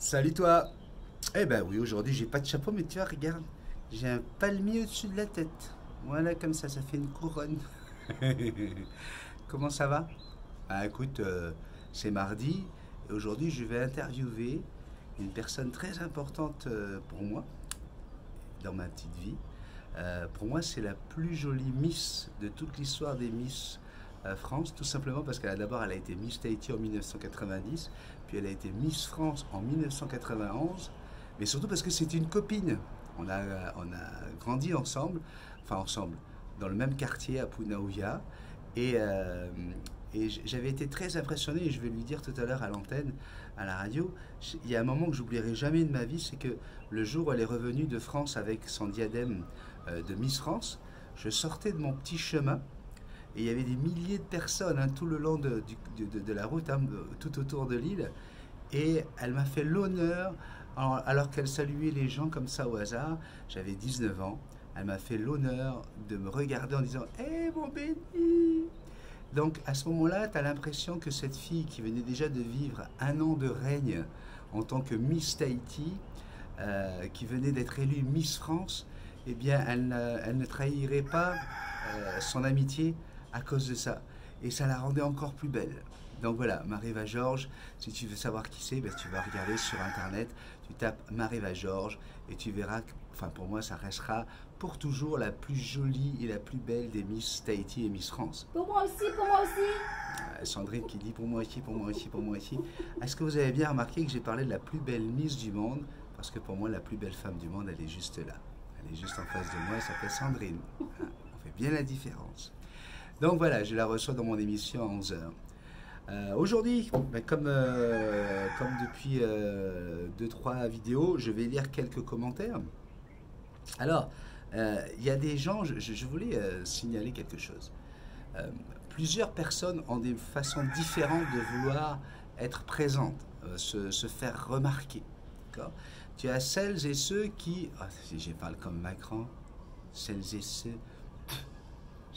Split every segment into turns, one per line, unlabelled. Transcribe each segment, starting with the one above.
Salut toi Eh ben oui, aujourd'hui j'ai pas de chapeau, mais tu vois, regarde, j'ai un palmier au-dessus de la tête. Voilà, comme ça, ça fait une couronne. Comment ça va? Ah écoute, euh, c'est mardi, et aujourd'hui je vais interviewer une personne très importante euh, pour moi, dans ma petite vie. Euh, pour moi, c'est la plus jolie Miss de toute l'histoire des Miss France, tout simplement parce qu'elle d'abord elle a été Miss Tahiti en 1990, puis elle a été Miss France en 1991, mais surtout parce que c'est une copine. On a, on a grandi ensemble, enfin ensemble, dans le même quartier à Punaouia, et, euh, j'avais été très impressionné, et je vais lui dire tout à l'heure à l'antenne, à la radio, il y a un moment que j'oublierai jamais de ma vie, c'est que le jour où elle est revenue de France avec son diadème euh, de Miss France, je sortais de mon petit chemin, et il y avait des milliers de personnes hein, tout le long de, la route, hein, tout autour de l'île. Et elle m'a fait l'honneur, alors qu'elle saluait les gens comme ça au hasard, j'avais 19 ans, elle m'a fait l'honneur de me regarder en disant Hé eh, mon béni Donc à ce moment-là, tu as l'impression que cette fille qui venait déjà de vivre un an de règne en tant que Miss Tahiti, euh, qui venait d'être élue Miss France, eh bien, elle, elle ne trahirait pas euh, son amitié à cause de ça. Et ça la rendait encore plus belle. Donc voilà, Mariva Georges, si tu veux savoir qui c'est, ben, tu vas regarder sur Internet, tu tapes Mariva Georges et tu verras, que, enfin pour moi, ça restera pour toujours la plus jolie et la plus belle des Miss Tahiti et Miss France.
Pour moi aussi, pour moi aussi.
Euh, Sandrine qui dit pour moi aussi, pour moi aussi, pour moi aussi. Est-ce que vous avez bien remarqué que j'ai parlé de la plus belle Miss du monde? Parce que pour moi, la plus belle femme du monde, elle est juste là. Elle est juste en face de moi, elle s'appelle Sandrine. Hein, on fait bien la différence. Donc voilà, je la reçois dans mon émission à 11h. Euh, aujourd'hui, ben, comme, euh, comme depuis 2-3 euh, vidéos, je vais lire quelques commentaires. Alors, il y a des gens, je, voulais signaler quelque chose. plusieurs personnes ont des façons différentes de vouloir être présentes, se, faire remarquer. Tu as celles et ceux qui, oh, si je parle comme Macron, celles et ceux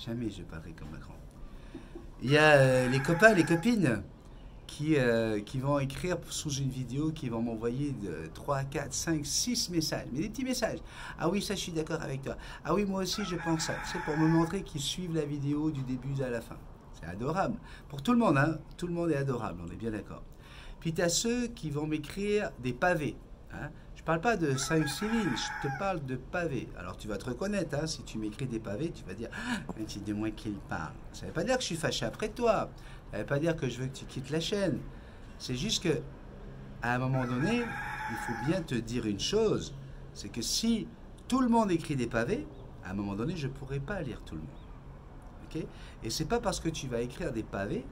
Jamais je parlerai comme Macron. Il y a euh, les copains, les copines qui, euh, qui vont écrire sous une vidéo, qui vont m'envoyer 3, 4, 5, 6 messages, mais des petits messages. Ah oui, ça je suis d'accord avec toi. Ah oui, moi aussi je pense ça. C'est pour me montrer qu'ils suivent la vidéo du début à la fin. C'est adorable. Pour tout le monde, hein. Tout le monde est adorable, on est bien d'accord. Puis tu as ceux qui vont m'écrire des pavés. Hein. Je ne parle pas de 5 civils, je te parle de pavés. Alors tu vas te reconnaître, hein, si tu m'écris des pavés, tu vas dire ah, c'est de moi qu'il parle. Ça ne veut pas dire que je suis fâché après toi. Ça ne veut pas dire que je veux que tu quittes la chaîne. C'est juste que, à un moment donné, il faut bien te dire une chose c'est que si tout le monde écrit des pavés, à un moment donné, je ne pourrai pas lire tout le monde. ok? Et c'est pas parce que tu vas écrire des pavés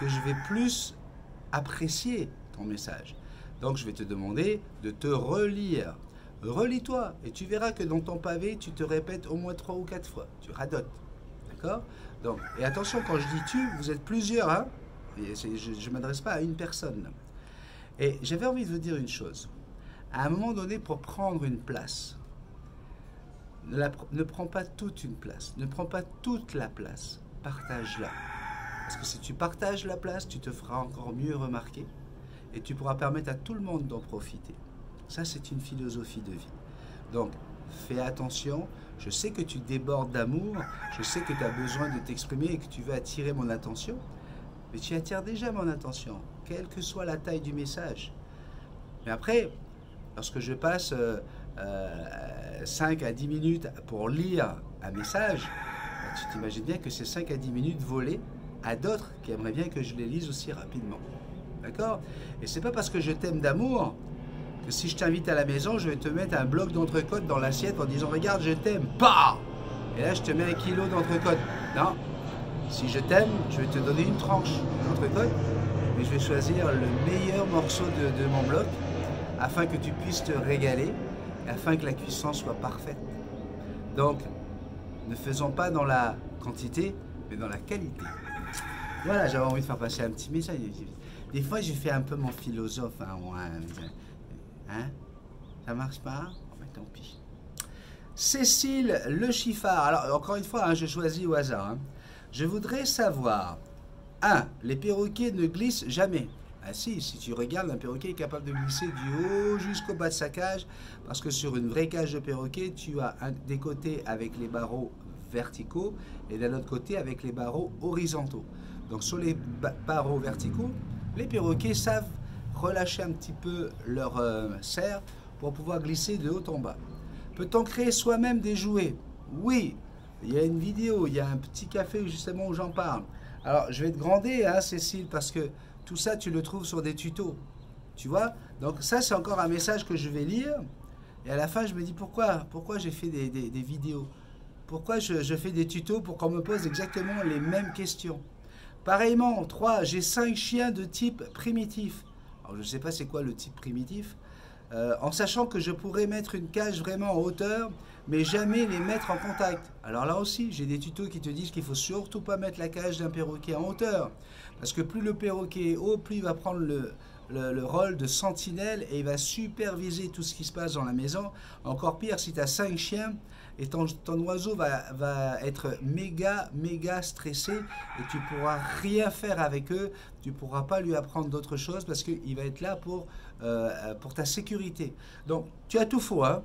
que je vais plus apprécier ton message. Donc je vais te demander de te relire. Relis-toi et tu verras que dans ton pavé, tu te répètes au moins trois ou quatre fois. Tu radotes. D'accord? Donc, et attention, quand je dis tu, vous êtes plusieurs. Hein? Je ne m'adresse pas à une personne. Et j'avais envie de vous dire une chose. À un moment donné, pour prendre une place, ne prends pas toute une place. Ne prends pas toute la place. Partage-la. Parce que si tu partages la place, tu te feras encore mieux remarquer et tu pourras permettre à tout le monde d'en profiter. Ça, c'est une philosophie de vie. Donc, fais attention. Je sais que tu débordes d'amour, je sais que tu as besoin de t'exprimer et que tu veux attirer mon attention, mais tu attires déjà mon attention, quelle que soit la taille du message. Mais après, lorsque je passe 5 euh, euh, à 10 minutes pour lire un message, bah, tu t'imagines bien que c'est 5 à 10 minutes volées à d'autres qui aimeraient bien que je les lise aussi rapidement. D'accord? Et c'est pas parce que je t'aime d'amour que si je t'invite à la maison, je vais te mettre un bloc d'entrecôte dans l'assiette en disant Regarde, je t'aime. Bah Et là, je te mets un kilo d'entrecôte. Non? Si je t'aime, je vais te donner une tranche d'entrecôte, mais je vais choisir le meilleur morceau de, de mon bloc afin que tu puisses te régaler, afin que la cuisson soit parfaite. Donc, ne faisons pas dans la quantité, mais dans la qualité. Voilà, j'avais envie de faire passer un petit message. Des fois, je fais un peu mon philosophe. Hein, hein Ça marche pas? Oh, ben, Tant pis. Cécile Le Chiffard. Alors, encore une fois, hein, je choisis au hasard. Hein. Je voudrais savoir 1. Les perroquets ne glissent jamais. Ah si, si tu regardes, un perroquet est capable de glisser du haut jusqu'au bas de sa cage, parce que sur une vraie cage de perroquet, tu as un, des côtés avec les barreaux verticaux et d'un autre côté avec les barreaux horizontaux. Donc sur les barreaux verticaux, les perroquets savent relâcher un petit peu leur euh, serre pour pouvoir glisser de haut en bas. Peut-on créer soi-même des jouets? Oui, il y a une vidéo, il y a un petit café justement où j'en parle. Alors je vais te grander, hein, Cécile, parce que tout ça tu le trouves sur des tutos. Tu vois? Donc ça c'est encore un message que je vais lire. Et à la fin je me dis pourquoi Pourquoi j'ai fait des, vidéos? Pourquoi je, je fais des tutos pour qu'on me pose exactement les mêmes questions? Pareillement, 3, j'ai 5 chiens de type primitif. Alors je ne sais pas c'est quoi le type primitif. Euh, en sachant que je pourrais mettre une cage vraiment en hauteur, mais jamais les mettre en contact. Alors là aussi, j'ai des tutos qui te disent qu'il faut surtout pas mettre la cage d'un perroquet en hauteur, parce que plus le perroquet est haut, plus il va prendre le, le, rôle de sentinelle et il va superviser tout ce qui se passe dans la maison. Encore pire, si tu as 5 chiens, et ton, oiseau va, va, être méga, méga stressé et tu pourras rien faire avec eux, tu pourras pas lui apprendre d'autres choses parce qu'il va être là pour, euh, pour ta sécurité. Donc, tu as tout faux, hein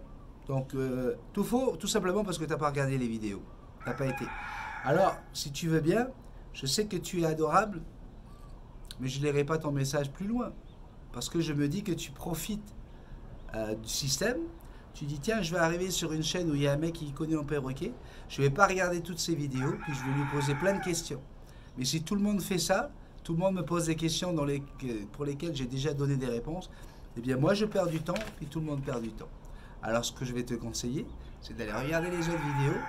Donc, euh, tout faux, tout simplement parce que tu n'as pas regardé les vidéos. Tu n'as pas été. Alors, si tu veux bien, je sais que tu es adorable, mais je ne lirai pas ton message plus loin. Parce que je me dis que tu profites euh, du système tu dis, tiens, je vais arriver sur une chaîne où il y a un mec qui connaît en perroquet. Je ne vais pas regarder toutes ses vidéos, puis je vais lui poser plein de questions. Mais si tout le monde fait ça, tout le monde me pose des questions pour lesquelles j'ai déjà donné des réponses, eh bien moi je perds du temps, puis tout le monde perd du temps. Alors ce que je vais te conseiller, c'est d'aller regarder les autres vidéos,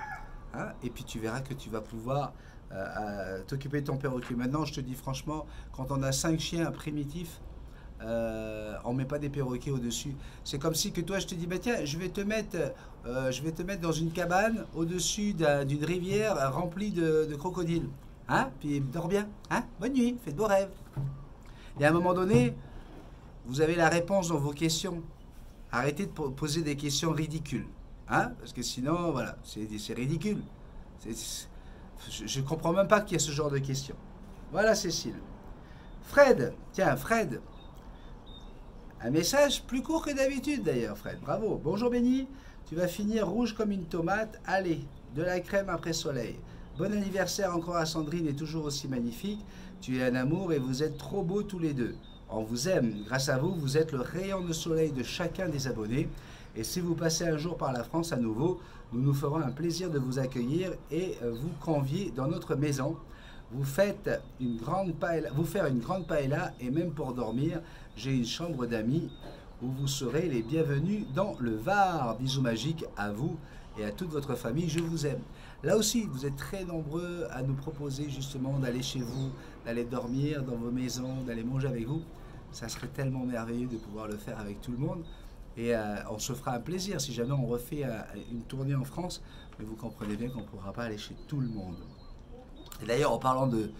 hein, et puis tu verras que tu vas pouvoir euh, t'occuper de ton perroquet. Maintenant, je te dis franchement, quand on a cinq chiens primitifs, euh, on met pas des perroquets au-dessus. C'est comme si que toi, je te dis, bah, tiens, je vais te mettre, euh, je vais te mettre dans une cabane au-dessus d'une rivière remplie de, crocodiles. Hein? Puis dors bien. Hein? Bonne nuit, fais de beaux rêves. Et à un moment donné, vous avez la réponse dans vos questions. Arrêtez de poser des questions ridicules. Hein? Parce que sinon, voilà, c'est ridicule. je ne comprends même pas qu'il y a ce genre de questions. Voilà, Cécile. Fred, tiens, Fred, un message plus court que d'habitude d'ailleurs, Fred. Bravo. Bonjour Béni. Tu vas finir rouge comme une tomate. Allez, de la crème après soleil. Bon anniversaire encore à Sandrine et toujours aussi magnifique. Tu es un amour et vous êtes trop beaux tous les deux. On vous aime. Grâce à vous, vous êtes le rayon de soleil de chacun des abonnés. Et si vous passez un jour par la France à nouveau, nous nous ferons un plaisir de vous accueillir et vous convier dans notre maison. Vous faites une grande paella, vous faire une grande paella et même pour dormir, j'ai une chambre d'amis où vous serez les bienvenus dans le Var. Bisous magiques à vous et à toute votre famille, je vous aime. Là aussi, vous êtes très nombreux à nous proposer justement d'aller chez vous, d'aller dormir dans vos maisons, d'aller manger avec vous. Ça serait tellement merveilleux de pouvoir le faire avec tout le monde. Et euh, on se fera un plaisir si jamais on refait euh, une tournée en France. Mais vous comprenez bien qu'on ne pourra pas aller chez tout le monde. D'ailleurs, en parlant de,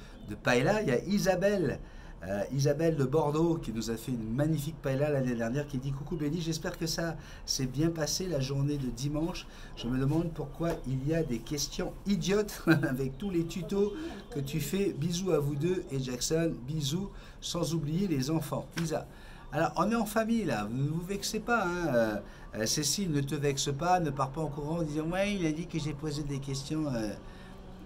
paella, il y a Isabelle euh, Isabelle de Bordeaux qui nous a fait une magnifique paella l'année dernière qui dit Coucou Béni, j'espère que ça s'est bien passé la journée de dimanche. Je me demande pourquoi il y a des questions idiotes avec tous les tutos que tu fais. Bisous à vous deux et Jackson, bisous, sans oublier les enfants. Isa. Alors, on est en famille là, ne vous vexez pas. Hein. Euh, euh, Cécile, ne te vexe pas, ne pars pas en courant en disant Ouais, il a dit que j'ai posé des questions.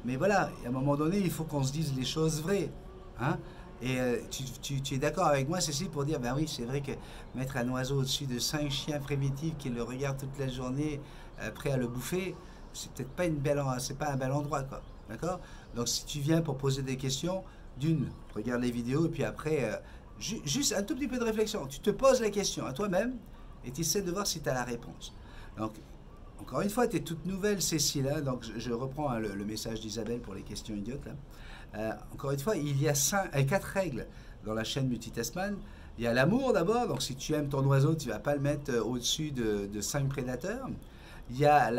Mais voilà, à un moment donné, il faut qu'on se dise les choses vraies. Hein et euh, tu, es d'accord avec moi, Cécile, pour dire, ben oui, c'est vrai que mettre un oiseau au-dessus de cinq chiens primitifs qui le regardent toute la journée, euh, prêts à le bouffer, c'est peut-être pas une belle, c'est pas un bel endroit, quoi. D'accord? Donc si tu viens pour poser des questions, d'une, regarde les vidéos, et puis après, euh, juste un tout petit peu de réflexion. Tu te poses la question à toi-même, et tu essaies de voir si tu as la réponse. Donc, encore une fois, tu es toute nouvelle, Cécile, hein, donc je, reprends hein, le, message d'Isabelle pour les questions idiotes. Euh, encore une fois, il y a cinq, euh, quatre règles dans la chaîne Multitasman. Il y a l'amour d'abord, donc si tu aimes ton oiseau, tu vas pas le mettre euh, au-dessus de, cinq prédateurs. Il y a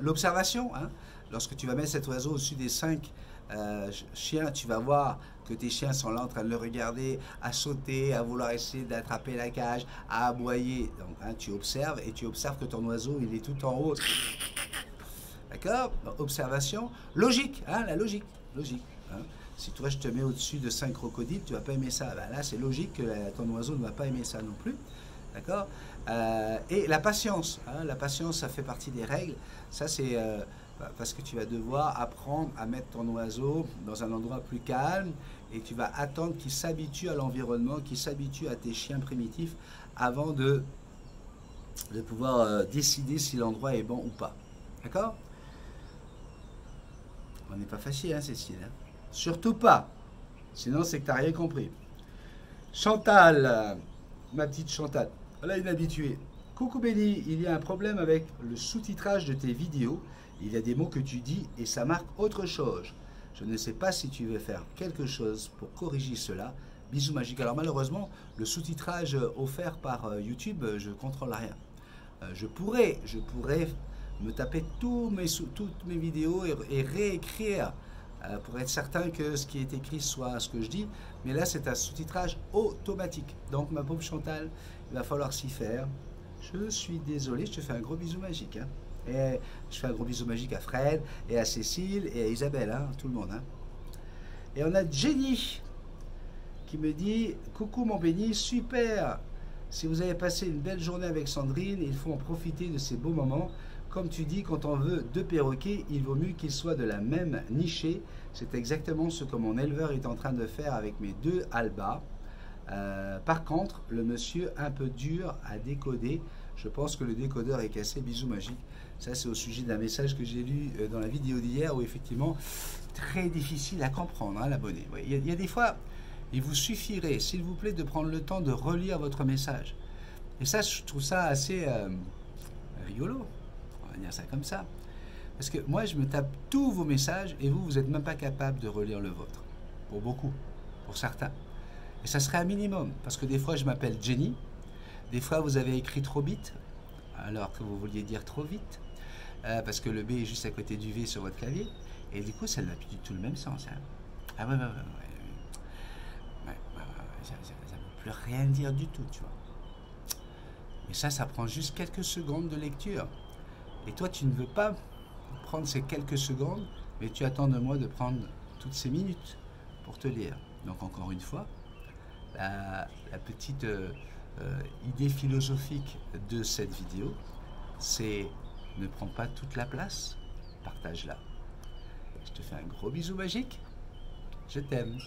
l'observation. Hein. Lorsque tu vas mettre cet oiseau au-dessus des cinq chiens, tu vas voir que tes chiens sont là en train de le regarder, à sauter, à vouloir essayer d'attraper la cage, à aboyer. Donc hein, tu observes et tu observes que ton oiseau, il est tout en haut. D'accord? Observation. Logique, hein, la logique. Logique. Hein. Si toi je te mets au-dessus de 5 crocodiles, tu vas pas aimer ça. Ben là, c'est logique que ton oiseau ne va pas aimer ça non plus. D'accord? Euh, Et la patience. Hein, la patience, ça fait partie des règles. Ça, c'est euh, parce que tu vas devoir apprendre à mettre ton oiseau dans un endroit plus calme et tu vas attendre qu'il s'habitue à l'environnement, qu'il s'habitue à tes chiens primitifs avant de, pouvoir euh, décider si l'endroit est bon ou pas. D'accord? On n'est pas facile, hein, Cécile hein? Surtout pas. Sinon, c'est que tu n'as rien compris. Chantal, ma petite Chantal. Voilà une habituée. Coucou Béli, il y a un problème avec le sous-titrage de tes vidéos. Il y a des mots que tu dis et ça marque autre chose. Je ne sais pas si tu veux faire quelque chose pour corriger cela. Bisous magiques. Alors malheureusement, le sous-titrage offert par euh, YouTube, je ne contrôle rien. Euh, je pourrais, me taper toutes mes vidéos et, réécrire euh, pour être certain que ce qui est écrit soit ce que je dis. Mais là, c'est un sous-titrage automatique. Donc ma pauvre Chantal, il va falloir s'y faire. Je suis désolé, je te fais un gros bisou magique. Hein. Et je fais un gros bisou magique à Fred, et à Cécile, et à Isabelle, hein, tout le monde. Hein. Et on a Jenny qui me dit Coucou mon béni, super Si vous avez passé une belle journée avec Sandrine, il faut en profiter de ces beaux moments. Comme tu dis, quand on veut deux perroquets, il vaut mieux qu'ils soient de la même nichée. C'est exactement ce que mon éleveur est en train de faire avec mes deux albas. Euh, par contre, le monsieur un peu dur à décoder. Je pense que le décodeur est cassé. Bisous magique. Ça, c'est au sujet d'un message que j'ai lu euh, dans la vidéo d'hier où effectivement, très difficile à comprendre, hein, l'abonné. Il, y a des fois, il vous suffirait, s'il vous plaît, de prendre le temps de relire votre message. Et ça, je trouve ça assez euh, rigolo. On va dire ça comme ça. Parce que moi, je me tape tous vos messages et vous, vous n'êtes même pas capable de relire le vôtre. Pour beaucoup, pour certains. Et ça serait un minimum, parce que des fois je m'appelle Jenny, des fois vous avez écrit trop vite, alors que vous vouliez dire trop vite, euh, parce que le B est juste à côté du V sur votre clavier, et du coup ça n'a plus du tout le même sens. Hein. Ah ouais, ouais, ouais, ça ne veut plus rien dire du tout, tu vois. Mais ça, ça prend juste quelques secondes de lecture. Et toi, tu ne veux pas prendre ces quelques secondes, mais tu attends de moi de prendre toutes ces minutes pour te lire. Donc encore une fois, la, petite euh, idée philosophique de cette vidéo, c'est ne prends pas toute la place, partage-la. Je te fais un gros bisou magique. Je t'aime.